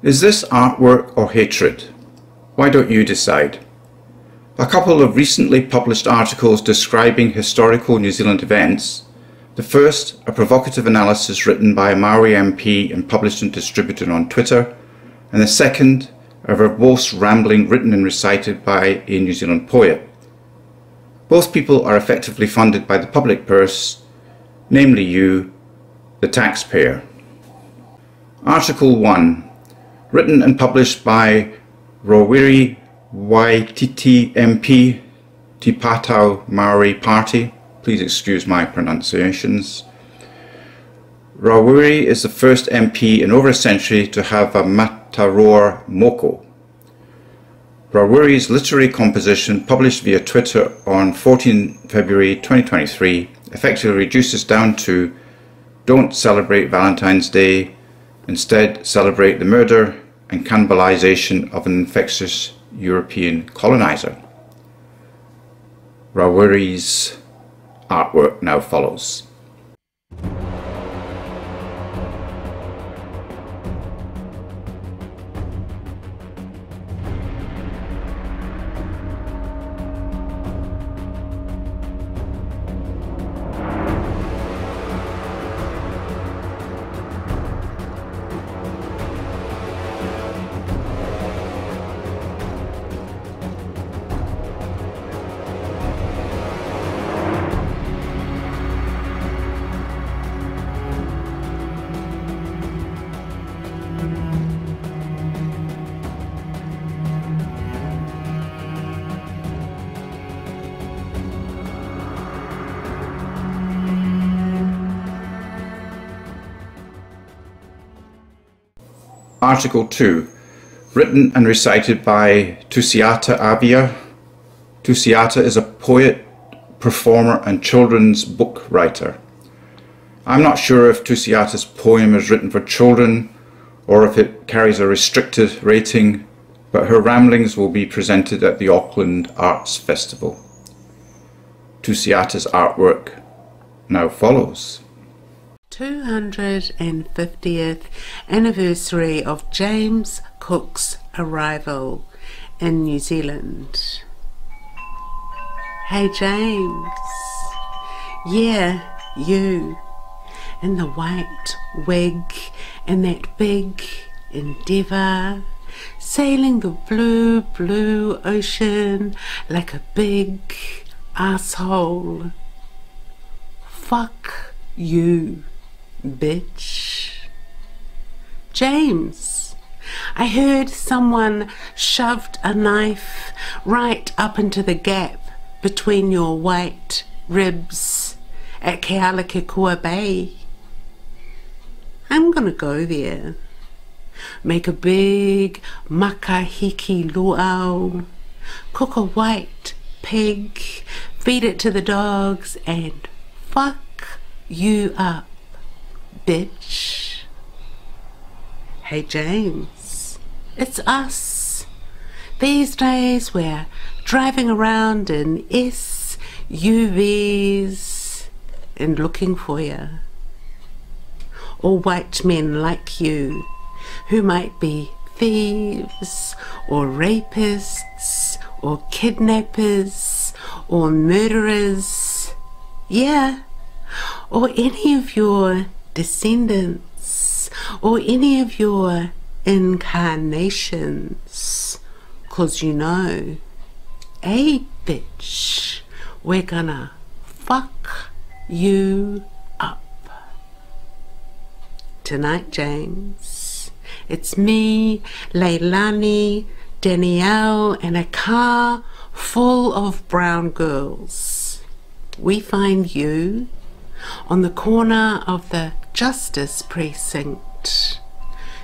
Is this artwork or hatred? Why don't you decide? A couple of recently published articles describing historical New Zealand events. The first, a provocative analysis written by a Maori MP and published and distributed on Twitter, and the second, a verbose rambling written and recited by a New Zealand poet. Both people are effectively funded by the public purse, namely you, the taxpayer. Article 1, written and published by Rawiri Waititi MP, Te Paati Maori Party. Please excuse my pronunciations. Rawiri is the first MP in over a century to have a Mataora Moko. Rawiri's literary composition, published via Twitter on 14 February 2023, effectively reduces down to Don't celebrate Valentine's Day, instead celebrate the murder and cannibalization of an infectious European colonizer. Rawiri's artwork now follows. Article 2, written and recited by Tusiata Avia. Tusiata is a poet, performer and children's book writer. I'm not sure if Tusiata's poem is written for children or if it carries a restricted rating, but her ramblings will be presented at the Auckland Arts Festival. Tusiata's artwork now follows. 250th anniversary of James Cook's arrival in New Zealand. Hey James, yeah, you, in the white wig and that big endeavour, sailing the blue, blue ocean like a big asshole. Fuck you bitch. James, I heard someone shoved a knife right up into the gap between your white ribs at Kealakekua Bay. I'm gonna go there. Make a big makahiki luau, cook a white pig, feed it to the dogs, and fuck you up bitch. Hey James, it's us. These days we're driving around in SUVs and looking for you. Or white men like you who might be thieves or rapists or kidnappers or murderers. Yeah. Or any of your descendants or any of your incarnations. Cause you know, hey bitch, we're gonna fuck you up. Tonight, James, it's me, Leilani, Danielle, and a car full of brown girls. We find you on the corner of the Justice Precinct.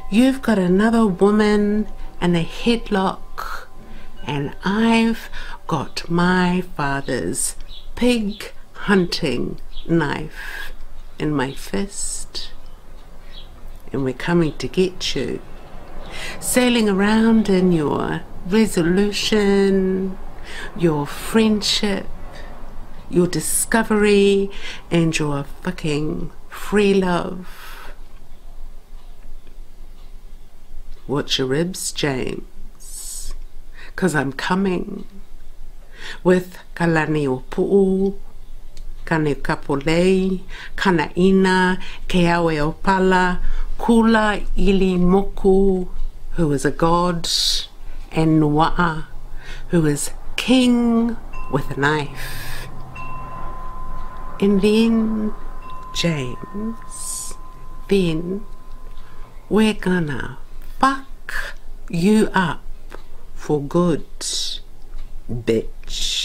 You've got another woman and a headlock, and I've got my father's pig hunting knife in my fist. And we're coming to get you. Sailing around in your resolution, your friendship, your discovery, and your fucking free love. Watch your ribs, James. Cause I'm coming with Kalani o Pu'u, Kane Kapolei, Kana Ina, Ke Awe Kula Ili Moku, who is a god, and Nua'a, who is king with a knife. And then, James, then we're gonna fuck you up for good, bitch.